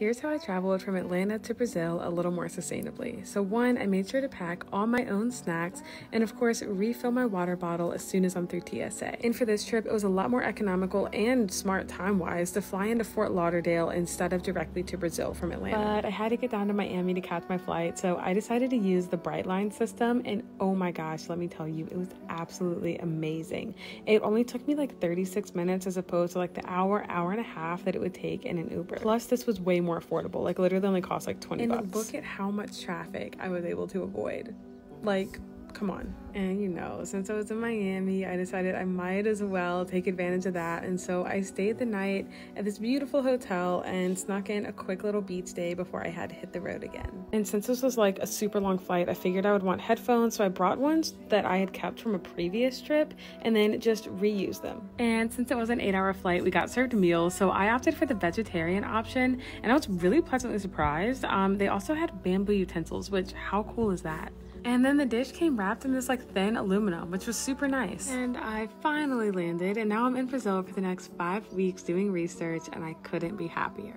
Here's how I traveled from Atlanta to Brazil a little more sustainably. So, one, I made sure to pack all my own snacks and, of course, refill my water bottle as soon as I'm through TSA. And for this trip, it was a lot more economical and smart time wise to fly into Fort Lauderdale instead of directly to Brazil from Atlanta. But I had to get down to Miami to catch my flight, so I decided to use the Brightline system. And oh my gosh, let me tell you, it was absolutely amazing. It only took me like 36 minutes as opposed to like the hour, hour and a half that it would take in an Uber. Plus, this was way more affordable. Like literally only cost like 20 and bucks. look at how much traffic I was able to avoid. Like come on. And you know, since I was in Miami, I decided I might as well take advantage of that. And so I stayed the night at this beautiful hotel and snuck in a quick little beach day before I had to hit the road again. And since this was like a super long flight, I figured I would want headphones. So I brought ones that I had kept from a previous trip and then just reused them. And since it was an eight hour flight, we got served meals. So I opted for the vegetarian option and I was really pleasantly surprised. Um, they also had bamboo utensils, which how cool is that? And then the dish came wrapped in this like thin aluminum, which was super nice. And I finally landed, and now I'm in Brazil for the next five weeks doing research, and I couldn't be happier.